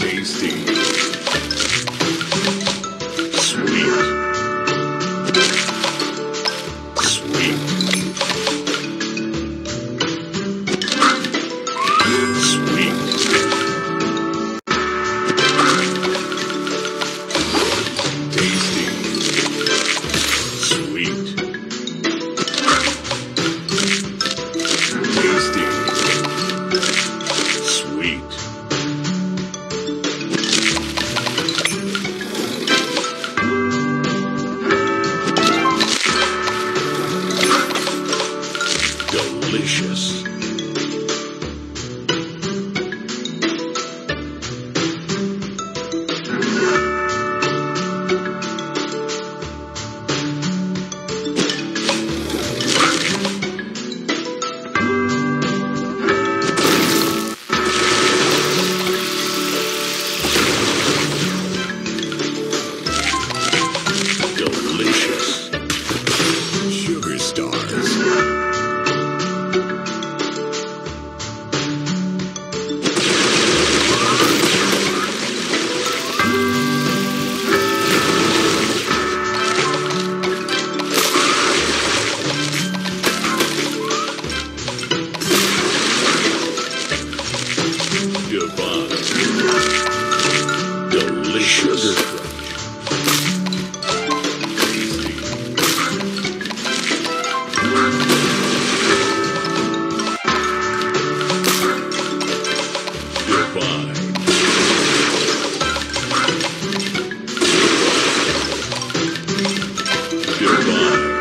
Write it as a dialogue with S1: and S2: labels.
S1: tasting. Delicious. Delicious. Goodbye. Goodbye.